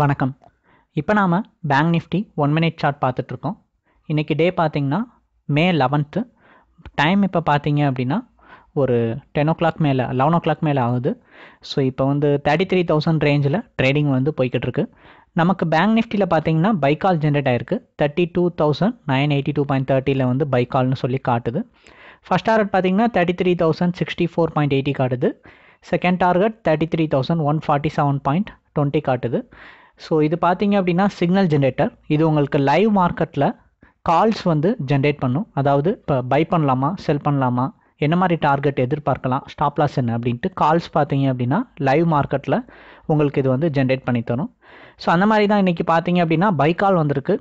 வணக்கம். இப்போ நாம் Bank Nifty one minute chart பார்த்துட்ருக்கோம். இன்றைக்கி டே பார்த்திங்கன்னா மே லெவன்த்து டைம் இப்போ பார்த்தீங்க அப்படின்னா ஒரு டென் ஓ கிளாக் மேலே லெவன் ஓ கிளாக் மேலே ஆகுது. ஸோ இப்போ வந்து தேர்ட்டி த்ரீ தௌசண்ட் ரேஞ்சில் ட்ரேடிங் வந்து போய்கிட்டு இருக்கு நமக்கு பேங்க் நிஃப்டியில் பார்த்தீங்கன்னா பைக்கால் ஜென்ரேட் ஆயிருக்கு. Thirty two thousand nine eighty two point தேர்ட்டியில் வந்து பைக்கால்னு சொல்லி காட்டுது. ஃபஸ்ட் டார்கெட் பார்த்தீங்கன்னா thirty three thousand sixty four point eighty காட்டுது. Second target thirty three thousand one forty seven point twenty காட்டுது. ஸோ இது பார்த்தீங்க அப்படின்னா சிக்னல் ஜென்ரேட்டர் இது உங்களுக்கு லைவ் மார்க்கெட்டில் கால்ஸ் வந்து ஜென்ரேட் பண்ணும். அதாவது இப்போ பை பண்ணலாமா செல் பண்ணலாமா என்ன மாதிரி டார்கெட் எதிர்பார்க்கலாம் ஸ்டாப் லாஸ் என்ன அப்படின்ட்டு கால்ஸ் பார்த்தீங்க அப்படின்னா லைவ் மார்க்கெட்டில் உங்களுக்கு இது வந்து ஜென்ரேட் பண்ணி தரும். ஸோ அந்த மாதிரி தான் இன்றைக்கி பார்த்தீங்க அப்படின்னா பை கால் வந்திருக்கு.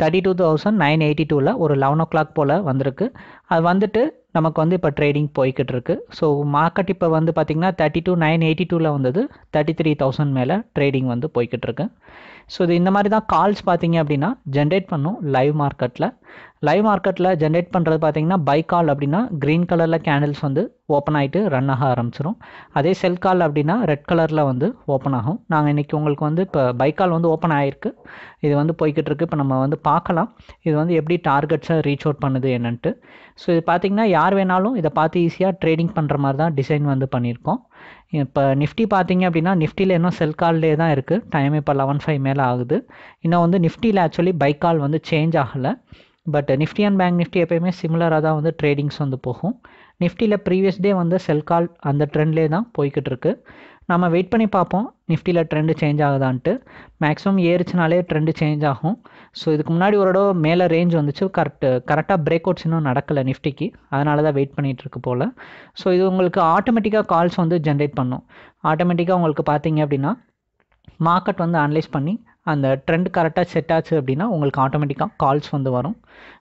Thirty two thousand nine eighty டூவில் ஒரு லெவன் ஓ கிளாக் போல் வந்திருக்கு. அது வந்துட்டு நமக்கு வந்து இப்போ ட்ரேடிங் போய்கிட்டு இருக்கு ஸோ மார்க்கெட் இப்போ வந்து பார்த்திங்கன்னா தேர்ட்டி டூ நைன் எயிட்டி டூவில் வந்தது. தேர்ட்டி த்ரீ தௌசண்ட் மேலே ட்ரேடிங் வந்து போய்கிட்டு இருக்கு ஸோ இது இந்த மாதிரி தான் கால்ஸ் பார்த்தீங்க அப்படின்னா ஜென்ரேட் பண்ணும் லைவ் மார்க்கெட்டில் லைவ் மார்க்கெட்டில் ஜென்ரேட் பண்ணுறது பார்த்தீங்கன்னா பை கால் அப்படின்னா க்ரீன் கலரில் கேண்டில்ஸ் வந்து ஓப்பன் ஆகிட்டு ரன் ஆக ஆரம்பிச்சிடும் அதே செல் கால் அப்படின்னா ரெட் கலரில் வந்து ஓப்பன் ஆகும். நாங்கள் இன்றைக்கி உங்களுக்கு வந்து இப்போ பை கால் வந்து ஓப்பன் ஆகிருக்கு இது வந்து போய்கிட்டு இருக்குது இப்போ நம்ம வந்து பார்க்கலாம். இது வந்து எப்படி டார்கெட்ஸை ரீச் அவுட் பண்ணுது என்னன்ட்டு. ஸோ இது பார்த்திங்கன்னா யார் வேணாலும் இதை பார்த்து ஈஸியாக ட்ரேடிங் பண்ணுற மாதிரி தான் டிசைன் வந்து பண்ணியிருக்கோம். இப்போ நிஃப்டி பார்த்தீங்க அப்படின்னா நிஃப்டியில் இன்னும் செல் கால்லே தான் இருக்குது டைம் இப்போ லெவன் ஃபைவ் மேலே ஆகுது. இன்னும் வந்து நிஃப்டியில் ஆக்சுவலி பை கால் வந்து சேஞ்ச் ஆகலை. But Nifty and Bank Nifty எப்போயுமே சிமிலராக தான் வந்து ட்ரேடிங்ஸ் வந்து போகும். நிஃப்டியில் ப்ரீவியஸ் டே வந்து செல் கால் அந்த ட்ரெண்ட்லே தான் போய்கிட்டு இருக்கு நம்ம வெயிட் பண்ணி பார்ப்போம். நிஃப்டியில் ட்ரெண்டு சேஞ்ச் ஆகுதான்ட்டு. மேக்ஸிமம் ஏறிச்சினாலே ட்ரெண்டு சேஞ்ச் ஆகும். ஸோ இதுக்கு முன்னாடி ஒரு தடவை மேலே ரேஞ்ச் வந்துச்சு. கரெக்ட் கரெக்டாக பிரேக் அவுட்ஸ் இன்னும் நடக்கலை நிஃப்டிக்கு அதனால தான் வெயிட் பண்ணிகிட்டு இருக்கு போல். ஸோ இது உங்களுக்கு ஆட்டோமேட்டிக்காக கால்ஸ் வந்து ஜென்ரேட் பண்ணும். ஆட்டோமேட்டிக்காக உங்களுக்கு பார்த்தீங்க அப்படின்னா மார்க்கெட் வந்து அனலைஸ் பண்ணி அந்த ட்ரெண்ட் கரெக்டாக செட் ஆச்சு அப்படின்னா உங்களுக்கு ஆட்டோமேட்டிக்காக கால்ஸ் வந்து வரும்.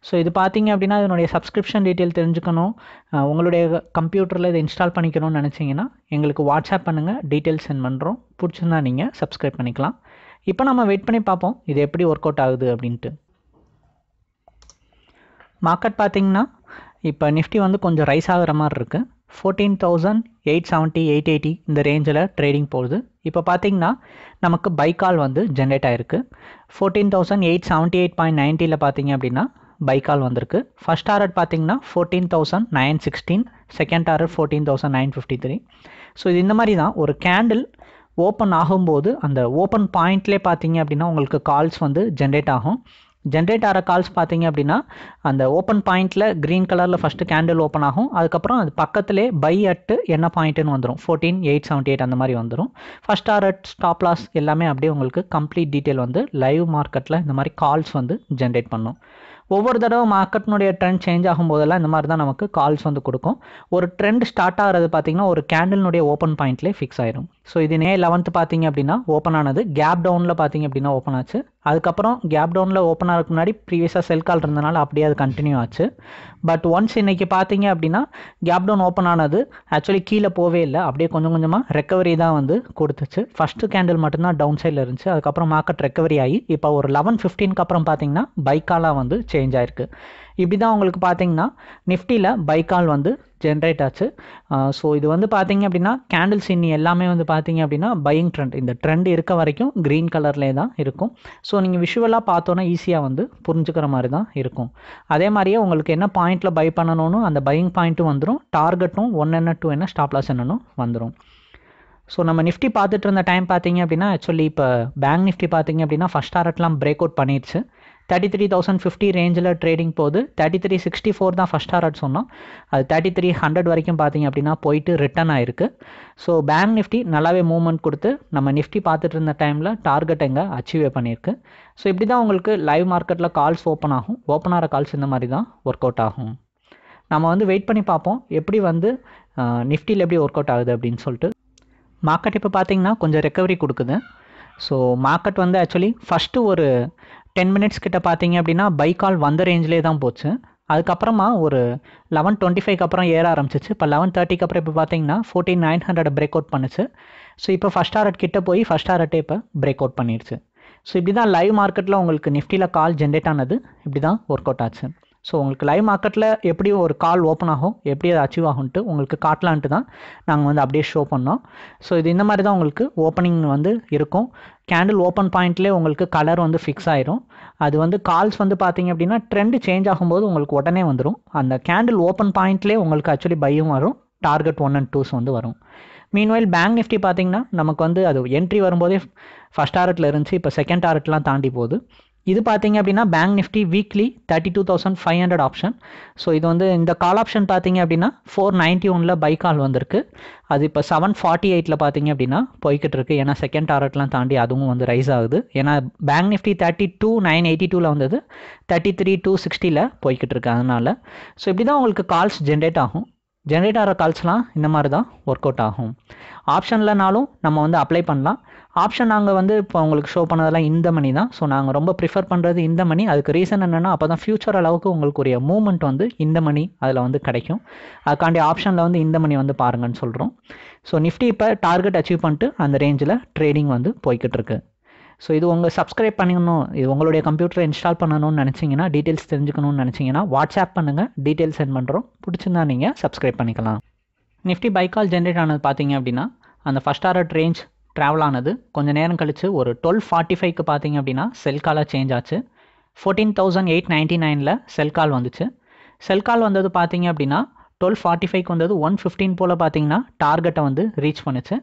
ஸோ இது பார்த்தீங்க அப்படின்னா இதனுடைய சப்ஸ்கிரிப்ஷன் டீட்டெயில் தெரிஞ்சுக்கணும். உங்களுடைய கம்ப்யூட்டரில் இதை இன்ஸ்டால் பண்ணிக்கணும்னு நினச்சிங்கன்னா எங்களுக்கு வாட்ஸ்அப் பண்ணுங்கள் டீட்டெயில்ஸ் சென்ட் பண்ணுறோம் பிடிச்சிருந்தா நீங்கள் சப்ஸ்கிரைப் பண்ணிக்கலாம். இப்போ நம்ம வெயிட் பண்ணி பார்ப்போம். இது எப்படி ஒர்க் அவுட் ஆகுது அப்படின்ட்டு. மார்க்கெட் பார்த்தீங்கன்னா இப்போ நிஃப்டி வந்து கொஞ்சம் ரைஸ் ஆகிற மாதிரி இருக்குது fourteen thousand eight seventy eight eighty இந்த ரேஞ்சில் ட்ரேடிங் போகுது. இப்போ பார்த்தீங்கன்னா நமக்கு பை கால் வந்து ஜென்ரேட் ஆகிருக்கு fourteen thousand eight seventy eight point நைன்ட்டியில் பார்த்தீங்க அப்படின்னா பை கால் வந்திருக்கு. ஃபஸ்ட் டாரட் பார்த்தீங்கன்னா fourteen thousand nine sixteen second target fourteen thousand nine fifty three so இது இந்த மாதிரி தான். ஒரு கேண்டில் ஓப்பன் ஆகும்போது அந்த ஓப்பன் பாயிண்ட்லேயே பார்த்தீங்க அப்படின்னா உங்களுக்கு கால்ஸ் வந்து ஜென்ரேட் ஆகும். ஜென்ரேட் ஆகிற கால்ஸ் பார்த்தீங்க அப்படின்னா அந்த ஓப்பன் பாயிண்ட்டில் க்ரீன் கலரில் ஃபஸ்ட்டு கேண்டில் ஓப்பன் ஆகும். அதுக்கப்புறம் அது பக்கத்திலே பை அட்டு என்ன பாயிண்ட்டுன்னு வந்துடும் ஃபோர்டீன் எயிட் செவன்ட்டி எயிட் அந்த மாதிரி வந்துடும் ஃபஸ்ட் டாரட் ஸ்டாப் லாஸ் எல்லாமே அப்படியே உங்களுக்கு கம்ப்ளீட் டீட்டெயில் வந்து லைவ் மார்க்கெட்டில் இந்த மாதிரி கால்ஸ் வந்து ஜென்ரேட் பண்ணும். ஒவ்வொரு தடவை மார்க்கெட்னுடைய ட்ரெண்ட் சேஞ்ச் ஆகும்போதெல்லாம் இந்த மாதிரி தான் நமக்கு கால்ஸ் வந்து கொடுக்கும். ஒரு ட்ரெண்ட் ஸ்டார்ட் ஆகிறது பார்த்தீங்கன்னா ஒரு கேண்டில்னுடைய ஓப்பன் பாயிண்ட்லேயே ஃபிக்ஸ் ஆயிரும். ஸோ இது மே லெவன்த்து பார்த்தீங்க அப்படின்னா ஓப்பன் ஆனது. கேப் டவுனில் பார்த்தீங்க அப்படின்னா ஓப்பன் ஆச்சு. அதுக்கப்புறம் கேப் டவுனில் ஓப்பன் ஆகிறதுக்கு முன்னாடி ப்ரீவியஸாக செல் கால் இருந்தனால அப்படியே அது கண்டினியூ ஆச்சு. பட் ஒன்ஸ் இன்றைக்கி பார்த்தீங்க அப்படின்னா கேப் டவுன் ஓப்பன் ஆனது ஆக்சுவலி கீழே போவே இல்லை. அப்படியே கொஞ்சம் கொஞ்சமாக ரெக்கவரி தான் வந்து கொடுத்துச்சு. ஃபஸ்ட்டு கேண்டில் மட்டும்தான் டவுன் சைடில் இருந்துச்சு. அதுக்கப்புறம் மார்க்கெட் ரெக்கவரி ஆகி இப்போ ஒரு லெவன் ஃபிஃப்டீனுக்கு அப்புறம் பார்த்தீங்கன்னா பைக்காலாக வந்து சேஞ்ச் ஆயிருக்கு. இப்படி தான் உங்களுக்கு பார்த்தீங்கன்னா நிஃப்டியில் பைக்கால் வந்து ஜென்ரேட் ஆச்சு. ஸோ இது வந்து பார்த்தீங்க அப்படின்னா கேண்டில்ஸ் இன்னி எல்லாமே வந்து பார்த்தீங்க அப்படின்னா பையிங் ட்ரெண்ட் இந்த ட்ரெண்ட் இருக்க வரைக்கும் க்ரீன் கலர்லேயே தான் இருக்கும். ஸோ நீங்கள் விஷுவலாக பார்த்தோன்னா ஈஸியாக வந்து புரிஞ்சுக்கிற மாதிரி தான் இருக்கும். அதே மாதிரியே உங்களுக்கு என்ன பாயிண்ட்டில் பை பண்ணணும்னு அந்த பையிங் பாயிண்ட்டும் வந்துடும் டார்கெட்டும் ஒன் என்ன டூ என்ன ஸ்டாப் லாஸ் என்னன்னு வந்துடும் ஸோ நம்ம நிஃப்டி பார்த்துட்டு இருந்த டைம் பார்த்தீங்க அப்படின்னா ஆக்சுவலி இப்போ பேங்க் நிஃப்டி பார்த்தீங்க அப்படின்னா ஃபஸ்ட் டாரட்லாம் பிரேக் அவுட் பண்ணிடுச்சு தேர்ட்டி த்ரீ தௌசண்ட் ஃபிஃப்டி ரேஞ்சில் ட்ரேடிங் போகுது. தேர்ட்டி த்ரீ சிக்ஸ்டி ஃபோர் தான் ஃபஸ்ட் டாரட் சொன்னோம் அது தேர்ட்டி த்ரீ ஹண்ட்ரட் வரைக்கும் பார்த்தீங்க அப்படின்னா போயிட்டு ரிட்டன் ஆயிருக்கு. ஸோ பேங்க் நிஃப்டி நல்லாவே மூவ்மெண்ட் கொடுத்து நம்ம நிஃப்டி பார்த்துட்டு இருந்த டைமில் டார்கெட் எங்கே அச்சீவ் பண்ணியிருக்கு. ஸோ இப்படி தான் உங்களுக்கு லைவ் மார்க்கெட்டில் கால்ஸ் ஓப்பன் ஆகும். ஓப்பன் ஆகிற கால்ஸ் இந்த மாதிரி தான் ஒர்க் அவுட் ஆகும். நம்ம வந்து வெயிட் பண்ணி பார்ப்போம். எப்படி வந்து நிஃப்டியில் எப்படி ஒர்க் அவுட் ஆகுது அப்படின்னு சொல்லிட்டு. மார்க்கெட் இப்போ பார்த்தீங்கன்னா கொஞ்சம் ரெக்கவரி கொடுக்குது. ஸோ மார்க்கெட் வந்து ஆக்சுவலி ஃபஸ்ட்டு ஒரு டென் மினிட்ஸ் கிட்ட பார்த்தீங்க அப்படின்னா பைக் கால் வந்த ரேஞ்சிலே தான் போச்சு. அதுக்கப்புறமா ஒரு லெவன் டுவெண்ட்டி ஃபைவ் அப்புறம் ஏற ஆரம்பிச்சிச்சு. இப்போ லெவன் தேர்ட்டிக்கு அப்புறம் இப்போ பார்த்தீங்கன்னா fourteen nine hundred break out பண்ணுச்சு. ஸோ இப்போ ஃபஸ்ட் ஆர்ட் கிட்ட போய் ஃபஸ்ட் ஆர்ட்டே இப்போ பிரேக் அவுட் பண்ணிடுச்சு ஸோ இப்படி தான் லைவ் மார்க்கெட்டில் உங்களுக்கு நிஃப்டியில் கால் ஜென்ரேட் ஆனது. இப்படி தான் ஒர்க் அவுட் ஆச்சு. ஸோ உங்களுக்கு லைவ் மார்க்கெட்டில் எப்படி ஒரு கால் ஓப்பன் ஆகும் எப்படி அது அச்சீவ் ஆகும்ட்டு உங்களுக்கு காட்டலான்ட்டு தான் நாங்கள் வந்து அப்படியே ஷோ பண்ணோம். ஸோ இது இந்த மாதிரி தான் உங்களுக்கு ஓப்பனிங் வந்து இருக்கும். கேண்டில் ஓப்பன் பாயிண்ட்லேயே உங்களுக்கு கலர் வந்து ஃபிக்ஸ் ஆயிரும். அது வந்து கால்ஸ் வந்து பார்த்தீங்க அப்படின்னா ட்ரெண்ட் சேஞ்ச் ஆகும்போது உங்களுக்கு உடனே வந்துடும் அந்த கேண்டில் ஓப்பன் பாயிண்ட்லேயே உங்களுக்கு ஆக்சுவலி பையும் வரும். டார்கெட் ஒன் அண்ட் டூஸ் வந்து வரும். மீன்வைல் பேங்க் நிஃப்டி பார்த்தீங்கன்னா நமக்கு வந்து அது என்ட்ரி வரும்போதே ஃபஸ்ட் டாரட்டில் இருந்துச்சு இப்போ செகண்ட் டாரட்லாம் தாண்டி போகுது. இது பார்த்தீங்க அப்படின்னா Bank Nifty weekly thirty two thousand five hundred option so இது வந்து இந்த கால் ஆப்ஷன் பார்த்தீங்க அப்படின்னா ஃபோர் நைன்ட்டி ஒனில் பை கால் வந்திருக்கு. அது இப்போ செவன் ஃபார்ட்டி எயிட்டில் பார்த்தீங்க அப்படின்னா போய்கிட்டு இருக்கு ஏன்னா செகண்ட் டாரட்லாம் தாண்டி அதுவும் வந்து ரைஸ் ஆகுது. ஏன்னா Bank Nifty thirty two nine eighty டூவில் வந்தது. தேர்ட்டி த்ரீ டூ சிக்ஸ்டியில் போய்கிட்டு இருக்கு அதனால் ஸோ இப்படி தான் உங்களுக்கு கால்ஸ் ஜென்ரேட் ஆகும். ஜென்ரேட் ஆகிற கால்ஸ்லாம் இந்த மாதிரி தான் ஒர்க் அவுட் ஆகும் ஆப்ஷன்லனாலும் நம்ம வந்து அப்ளை பண்ணலாம். ஆப்ஷன் நாங்கள் வந்து இப்போ உங்களுக்கு ஷோ பண்ணதெல்லாம் இந்த மணி தான். ஸோ நாங்கள் ரொம்ப ப்ரிஃபர் பண்ணுறது இந்த மணி அதுக்கு ரீசன் என்னென்னா அப்போ தான் ஃப்யூச்சர் அளவுக்கு உங்களுக்குரிய மூமெண்ட் வந்து இந்த மணி அதில் வந்து கிடைக்கும். அதுக்காண்டி ஆப்ஷனில் வந்து இந்த மணி வந்து பாருங்கன்னு சொல்கிறோம் ஸோ நிஃப்டி இப்போ டார்கெட் அச்சீவ் பண்ணிட்டு அந்த ரேஞ்சில் ட்ரேடிங் வந்து போய்கிட்டு இருக்கு. ஸோ இது உங்கள் சப்ஸ்கிரைப் பண்ணிக்கணும் இது உங்களுடைய கம்ப்யூட்டரை இன்ஸ்டால் பண்ணணும்னு நினச்சிங்கன்னா டீட்டெயில்ஸ் தெரிஞ்சுக்கணும்னு நினச்சிங்கன்னா வாட்ஸ்அப் பண்ணுங்கள் டீட்டெயில்ஸ் சென்ட் பண்ணுறோம் பிடிச்சிருந்தா நீங்கள் சப்ஸ்கிரைப் பண்ணிக்கலாம். நிஃப்டி பைக்கால் ஜென்ரேட் ஆனது பார்த்தீங்க அப்படின்னா அந்த ஃபஸ்ட் ஆர்ட் ரேஞ்ச் ட்ராவல் ஆனது கொஞ்சம் நேரம் கழித்து ஒரு டுவெல் ஃபார்ட்டி ஃபைவ்க்கு பார்த்தீங்க அப்படின்னா செல் காலாக சேஞ்ச் ஆச்சு. ஃபோர்டீன் தௌசண்ட் எயிட் நைன்ட்டி நைனில் செல் கால் வந்துச்சு. செல் கால் வந்தது பார்த்தீங்க அப்படின்னா டுவெல் ஃபார்ட்டி ஃபைவ்க்கு வந்தது ஒன் ஃபிஃப்டீன் போல் பார்த்தீங்கன்னா டார்கெட்டை வந்து ரீச் பண்ணுச்சு.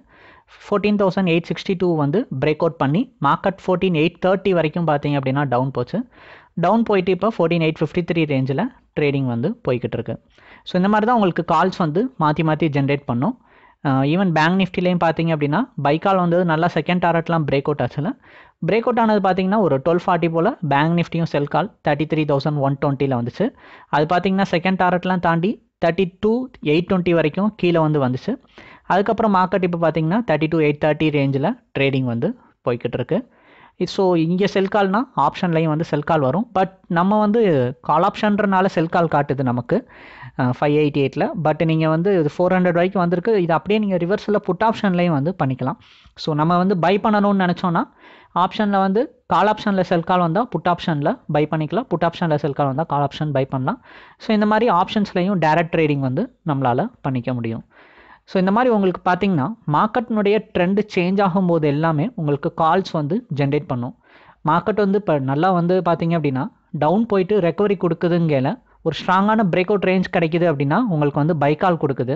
Fourteen thousand eight sixty two வந்து பிரேக் அவுட் பண்ணி மார்க்கெட் ஃபோர்டீன் எயிட் தேர்ட்டி வரைக்கும் பார்த்தீங்க அப்படின்னா டவுன் போச்சு. டவுன் போயிட்டு இப்போ ஃபோர்டீன் எயிட் ஃபிஃப்டி த்ரீ ரேஞ்சில் ட்ரேடிங் வந்து போய்கிட்டு இருக்கு. ஸோ இந்த மாதிரி தான் உங்களுக்கு கால்ஸ் வந்து மாற்றி மாற்றி ஜென்ரேட் பண்ணும். ஈவன் பேங்க் நிஃப்டிலையும் பார்த்தீங்க அப்படின்னா பைக்கால் வந்தது நல்லா செகண்ட் டாரட்லாம் பிரேக் அவுட் ஆச்சுல. பிரேக் அவுட் ஆனது பார்த்தீங்கன்னா ஒரு டுவெல் ஃபார்ட்டி போல் bank நிஃப்டியும் sell call thirty three thousand one டுவெண்ட்டியில் வந்துச்சு. அது பார்த்தீங்கன்னா செகண்ட் டாரட்லாம் தாண்டி தேர்ட்டி டூ எயிட் டுவெண்ட்டி வரைக்கும் கீழே வந்து வந்துச்சு. அதுக்கப்புறம் மார்க்கெட் இப்போ பார்த்தீங்கன்னா தேர்ட்டி டு எயிட் தேர்ட்டி ரேஞ்சில் ட்ரேடிங் வந்து போய்கிட்டு இருக்கு ஸோ இங்கே செல் கால்னா ஆப்ஷன்லையும் வந்து செல் கால் வரும். பட் நம்ம வந்து கால் ஆப்ஷன்றனால செல் கால் காட்டுது நமக்கு. ஃபைவ் எயிட்டி எயிட்டில் பட் நீங்கள் வந்து இது ஃபோர் ஹண்ட்ரட் வரைக்கும் வந்திருக்கு. இது அப்படியே நீங்கள் ரிவர்ஸில் புட் ஆப்ஷன்லையும் வந்து பண்ணிக்கலாம். ஸோ நம்ம வந்து பை பண்ணணும்னு நினச்சோன்னா ஆப்ஷனில் வந்து கால் ஆப்ஷனில் செல் கால் வந்தால் புட் ஆப்ஷனில் பை பண்ணிக்கலாம். புட் ஆப்ஷனில் செல் கால் வந்தால் கால் ஆப்ஷன் பை பண்ணலாம். ஸோ இந்த மாதிரி ஆப்ஷன்ஸ்லையும் டேரக்ட் ட்ரேடிங் வந்து நம்மளால் பண்ணிக்க முடியும். ஸோ இந்த மாதிரி உங்களுக்கு பார்த்தீங்கன்னா மார்க்கெட்னுடைய ட்ரெண்டு சேஞ்ச் ஆகும்போது எல்லாமே உங்களுக்கு கால்ஸ் வந்து ஜென்ரேட் பண்ணும். மார்க்கெட் வந்து இப்போ நல்லா வந்து பார்த்தீங்க அப்படின்னா டவுன் போயிட்டு ரெக்கவரி கொடுக்குதுங்கல ஒரு ஸ்ட்ராங்கான பிரேக் அவுட் ரேஞ்ச் கிடைக்குது அப்படின்னா உங்களுக்கு வந்து பை கால் கொடுக்குது.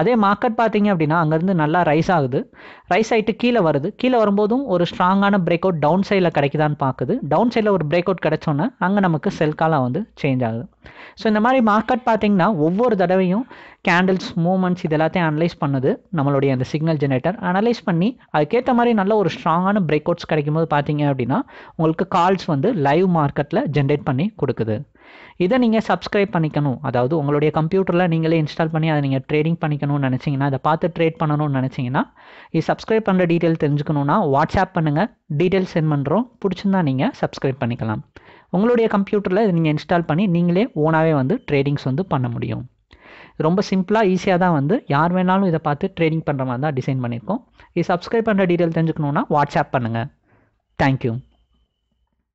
அதே மார்க்கெட் பார்த்தீங்க அப்படின்னா அங்கேருந்து நல்லா ரைஸ் ஆகுது. ரைஸ் ஆகிட்டு கீழே வருது. கீழே வரும்போதும் ஒரு ஸ்ட்ராங்கான பிரேக் அவுட் டவுன் சைடில் கிடைக்குதான்னு பார்க்குது. டவுன் சைடில் ஒரு பிரேக் அவுட் கிடைச்சோன்னே அங்கே நமக்கு செல் காலாக வந்து சேஞ்ச் ஆகுது. ஸோ இந்த மாதிரி மார்க்கெட் பார்த்தீங்கன்னா ஒவ்வொரு தடவையும் கேண்டில்ஸ் மூமெண்ட்ஸ் இது எல்லாத்தையும் அனலைஸ் பண்ணுது நம்மளுடைய அந்த சிக்னல் ஜெனரேட்டர் அனலைஸ் பண்ணி அதுக்கேற்ற மாதிரி நல்ல ஒரு ஸ்ட்ராங்கான பிரேக் அவுட்ஸ் கிடைக்கும்போது பார்த்தீங்க அப்படின்னா உங்களுக்கு கால்ஸ் வந்து லைவ் மார்க்கெட்டில் ஜென்ரேட் பண்ணி கொடுக்குது. இதை நீங்கள் சப்ஸ்கிரைப் பண்ணிக்கணும். அதாவது உங்களுடைய கம்ப்யூட்டரில் நீங்களே இன்ஸ்டால் பண்ணி அதை நீங்கள் ட்ரேடிங் பண்ணிக்கணும்னு நினச்சிங்கன்னா அதை பார்த்து ட்ரேட் பண்ணணும்னு நினச்சிங்கன்னா இது சப்ஸ்கிரைப் பண்ணுற டீட்டெயில் தெரிஞ்சுக்கணுன்னா வாட்ஸ்அப் பண்ணுங்கள் டீட்டெயில் சென்ட் பண்ணுறோம் பிடிச்சிருந்தா நீங்கள் சப்ஸ்கிரைப் பண்ணிக்கலாம். உங்களுடைய கம்ப்யூட்டரில் இதை நீங்கள் இன்ஸ்டால் பண்ணி நீங்களே ஓனாகவே வந்து ட்ரேடிங்ஸ் வந்து பண்ண முடியும். ரொம்ப சிம்பிளாக ஈஸியாக தான் வந்து யார் வேணாலும் இதை பார்த்து ட்ரேடிங் பண்ணுற மாதிரி தான் டிசைன் பண்ணியிருக்கோம். இது சப்ஸ்கிரைப் பண்ணுற டீட்டெயில் தெரிஞ்சுக்கணுன்னா வாட்ஸ்அப் பண்ணுங்கள் தேங்க்யூ